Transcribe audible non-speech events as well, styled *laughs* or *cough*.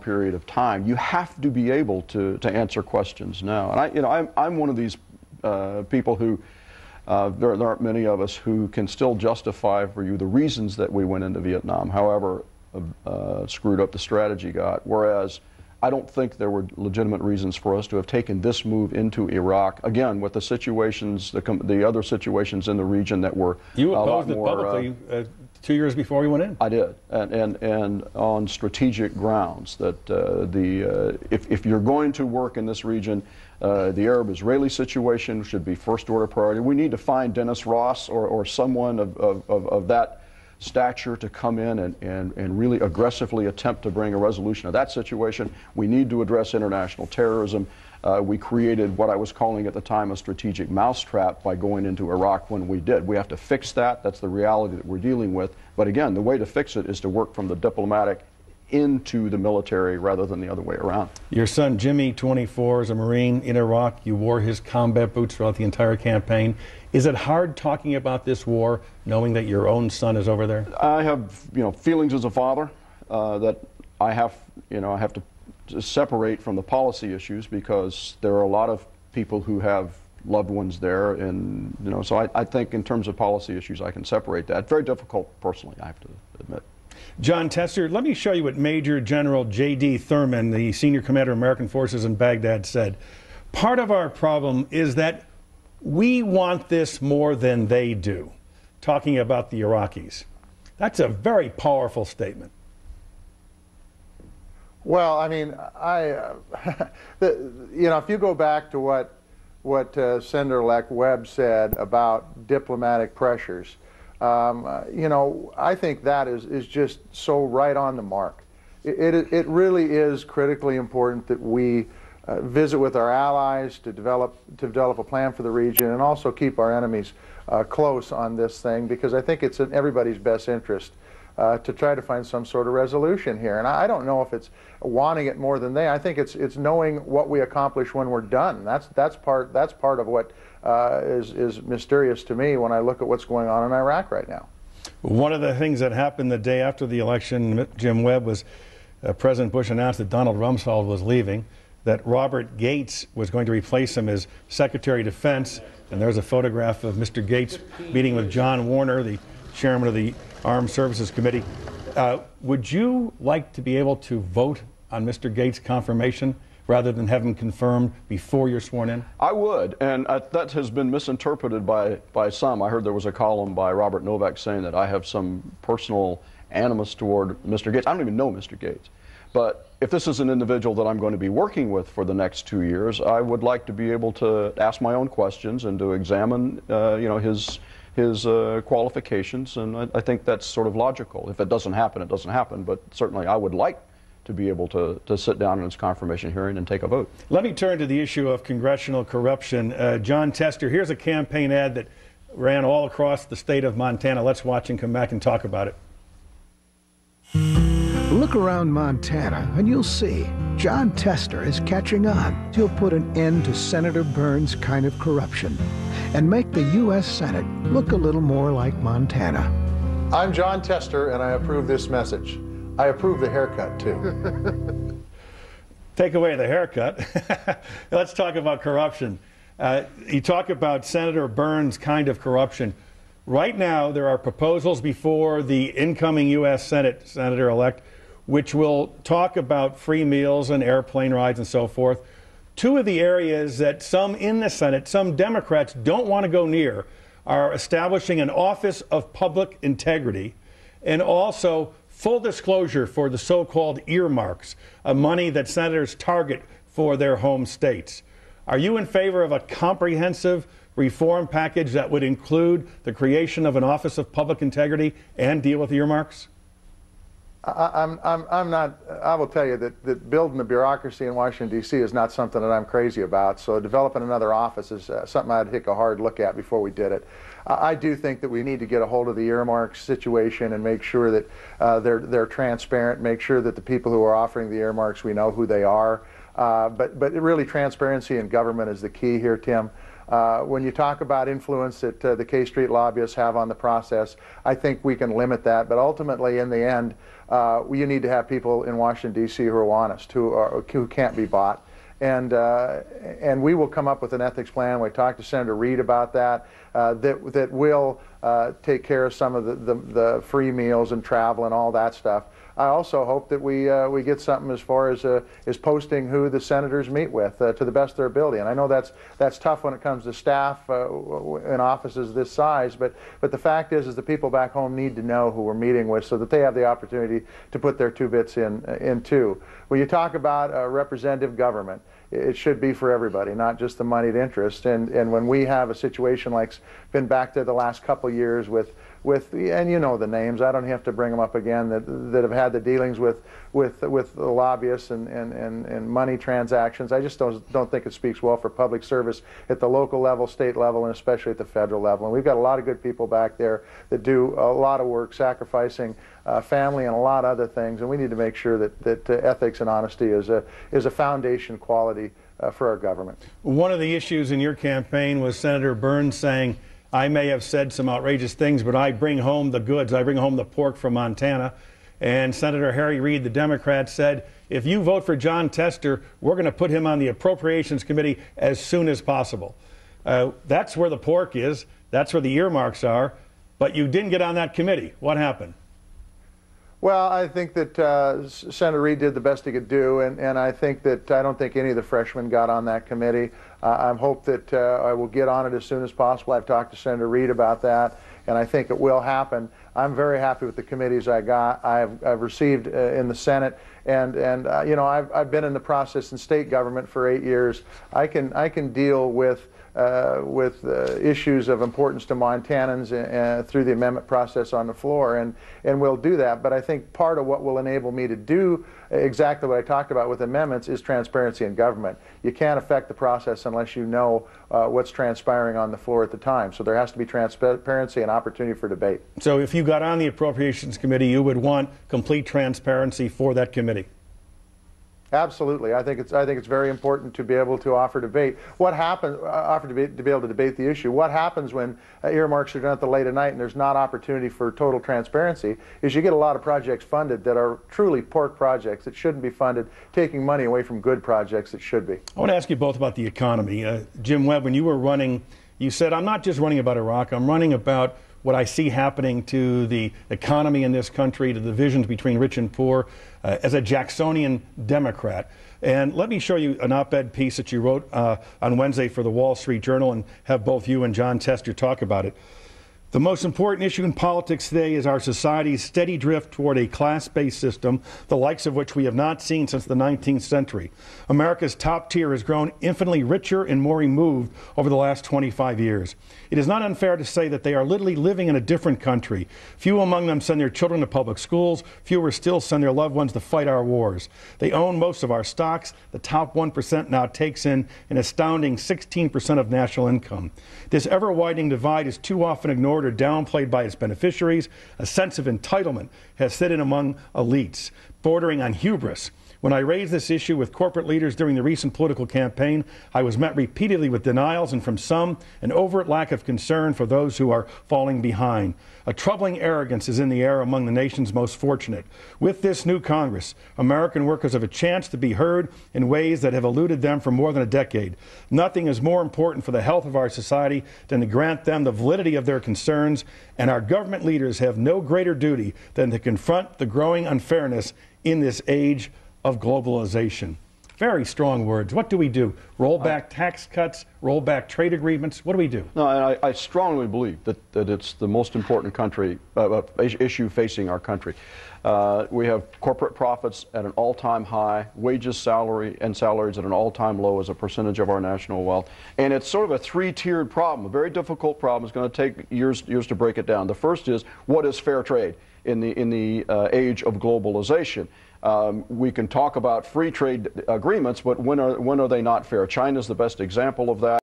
period of time, you have to be able to, to answer questions now. And I, you know, I'm, I'm one of these uh, people who, uh, there, there, aren't many of us who can still justify for you the reasons that we went into Vietnam, however uh, screwed up the strategy got. Whereas I don't think there were legitimate reasons for us to have taken this move into Iraq. Again, with the situations, the, the other situations in the region that were you opposed it more, publicly uh, two years before we went in. I did, and and, and on strategic grounds that uh, the uh, if if you're going to work in this region. Uh, the Arab-Israeli situation should be first-order priority. We need to find Dennis Ross or, or someone of, of, of, of that stature to come in and, and, and really aggressively attempt to bring a resolution of that situation. We need to address international terrorism. Uh, we created what I was calling at the time a strategic mousetrap by going into Iraq when we did. We have to fix that. That's the reality that we're dealing with. But again, the way to fix it is to work from the diplomatic into the military rather than the other way around. Your son Jimmy, 24, is a Marine in Iraq. You wore his combat boots throughout the entire campaign. Is it hard talking about this war, knowing that your own son is over there? I have, you know, feelings as a father uh, that I have, you know, I have to separate from the policy issues because there are a lot of people who have loved ones there, and you know, so I, I think in terms of policy issues, I can separate that. Very difficult personally, I have to admit. Jon Tester, let me show you what Major General J.D. Thurman, the senior commander of American forces in Baghdad, said. Part of our problem is that we want this more than they do, talking about the Iraqis. That's a very powerful statement. Well, I mean, I, uh, *laughs* the, you know, if you go back to what what uh, Senator-elect Webb said about diplomatic pressures, um, uh, you know, I think that is, is just so right on the mark. It, it, it really is critically important that we uh, visit with our allies to develop, to develop a plan for the region and also keep our enemies uh, close on this thing because I think it's in everybody's best interest uh, to try to find some sort of resolution here. And I, I, don't know if it's wanting it more than they. I think it's it's knowing what we accomplish when we're done. That's that's part that's part of what uh, is, is mysterious to me when I look at what's going on in Iraq right now. One of the things that happened the day after the election, Jim Webb, was uh, President Bush announced that Donald Rumsfeld was leaving, that Robert Gates was going to replace him as Secretary of Defense. And there's a photograph of Mr. Gates meeting with John Warner, the chairman of the Armed Services Committee. Uh, would you like to be able to vote on Mr. Gates' confirmation? rather than have him confirmed before you're sworn in? I would, and that has been misinterpreted by, by some. I heard there was a column by Robert Novak saying that I have some personal animus toward Mr. Gates. I don't even know Mr. Gates. But if this is an individual that I'm going to be working with for the next two years, I would like to be able to ask my own questions and to examine, uh, you know, his his uh, qualifications, and I, I, think that's sort of logical. If it doesn't happen, it doesn't happen. But certainly, I would like to be able to, to sit down in its confirmation hearing and take a vote. Let me turn to the issue of congressional corruption. Uh, Jon Tester, here's a campaign ad that ran all across the state of Montana. Let's watch and come back and talk about it. Look around Montana and you'll see Jon Tester is catching on. He'll put an end to Senator Burns' kind of corruption and make the U.S. Senate look a little more like Montana. I'm Jon Tester and I approve this message. I approve the haircut too. *laughs* Take away the haircut. *laughs* Let's talk about corruption. Uh, you talk about Senator Burns' kind of corruption. Right now, there are proposals before the incoming U.S. Senate, Senator elect, which will talk about free meals and airplane rides and so forth. Two of the areas that some in the Senate, some Democrats don't want to go near, are establishing an Office of Public Integrity and also full disclosure for the so called earmarks, a money that senators target for their home states. Are you in favor of a comprehensive reform package that would include the creation of an Office of Public Integrity and deal with earmarks? I, am I'm, I'm not, I will tell you that, that building the bureaucracy in Washington, D.C. is not something that I'm crazy about. So developing another office is uh, something I'd take a hard look at before we did it. I do think that we need to get a hold of the earmarks situation and make sure that uh, they're, they're transparent, make sure that the people who are offering the earmarks, we know who they are. Uh, but, but really transparency in government is the key here, Tim. Uh, when you talk about influence that uh, the K Street lobbyists have on the process, I think we can limit that. But ultimately, in the end, uh, you need to have people in Washington, D.C. who are honest, who, are, who can't be bought. And, uh, and we will come up with an ethics plan. We talked to Senator Reid about that, uh, that, that will uh, take care of some of the, the, the free meals and travel and all that stuff. I also hope that we uh, we get something as far as uh, as posting who the senators meet with uh, to the best of their ability. And I know that's that's tough when it comes to staff uh, in offices this size. But but the fact is, is the people back home need to know who we're meeting with so that they have the opportunity to put their two bits in uh, in too. When you talk about representative government it should be for everybody, not just the moneyed interest. And and when we have a situation like's been back there the last couple years with with and you know the names. I don't have to bring them up again that that have had the dealings with with with the lobbyists and and, and, and money transactions. I just don't don't think it speaks well for public service at the local level, state level, and especially at the federal level. And we've got a lot of good people back there that do a lot of work, sacrificing uh, family and a lot of other things. And we need to make sure that that uh, ethics and honesty is a is a foundation quality uh, for our government. One of the issues in your campaign was Senator Burns saying I may have said some outrageous things, but I bring home the goods. I bring home the pork from Montana. And Senator Harry Reid, the Democrat, said, if you vote for Jon Tester, we're going to put him on the Appropriations Committee as soon as possible. Uh, that's where the pork is. That's where the earmarks are. But you didn't get on that committee. What happened? Well, I think that uh, Senator Reid did the best he could do, and, and I think that I don't think any of the freshmen got on that committee. Uh, I hope that uh, I will get on it as soon as possible. I've talked to Senator Reid about that, and I think it will happen. I'm very happy with the committees I got. I've, I've received uh, in the Senate, and and uh, you know I've, I've been in the process in state government for eight years. I can I can deal with uh, with uh, issues of importance to Montanans uh, through the amendment process on the floor, and, and we'll do that. But I think part of what will enable me to do exactly what I talked about with amendments is transparency in government. You can't affect the process unless you know uh, what's transpiring on the floor at the time. So there has to be transparency and opportunity for debate. So if you got on the Appropriations Committee, you would want complete transparency for that committee? Absolutely, I think it's I think it's very important to be able to offer debate. What happens? Uh, offer to be, to be able to debate the issue. What happens when uh, earmarks are done at the late at night and there's not opportunity for total transparency? Is you get a lot of projects funded that are truly pork projects that shouldn't be funded, taking money away from good projects that should be. I want to ask you both about the economy. Uh, Jim Webb, when you were running, you said I'm not just running about Iraq. I'm running about what I see happening to the economy in this country, to the divisions between rich and poor, uh, as a Jacksonian Democrat. And let me show you an op ed piece that you wrote uh, on Wednesday for the Wall Street Journal and have both you and Jon Tester talk about it. The most important issue in politics today is our society's steady drift toward a class based system, the likes of which we have not seen since the 19th century. America's top tier has grown infinitely richer and more removed over the last 25 years. It is not unfair to say that they are literally living in a different country. Few among them send their children to public schools, fewer still send their loved ones to fight our wars. They own most of our stocks. The top 1% now takes in an astounding 16% of national income. This ever widening divide is too often ignored or downplayed by its beneficiaries. A sense of entitlement has set in among elites, bordering on hubris. When I raised this issue with corporate leaders during the recent political campaign, I was met repeatedly with denials and from some, an overt lack of concern for those who are falling behind. A troubling arrogance is in the air among the nation's most fortunate. With this new Congress, American workers have a chance to be heard in ways that have eluded them for more than a decade. Nothing is more important for the health of our society than to grant them the validity of their concerns, and our government leaders have no greater duty than to confront the growing unfairness in this age of globalization. Very strong words. What do we do? Roll back tax cuts, roll back trade agreements? What do we do? No, I, I strongly believe that, that it's the most important country uh, uh issue facing our country. Uh, we have corporate profits at an all-time high, wages, salary, and salaries at an all-time low as a percentage of our national wealth. And it's sort of a three-tiered problem, a very difficult problem. It's going to take years, years to break it down. The first is, what is fair trade in the, in the uh, age of globalization? Um, we can talk about free trade agreements, but when are, when are they not fair? China is the best example of that.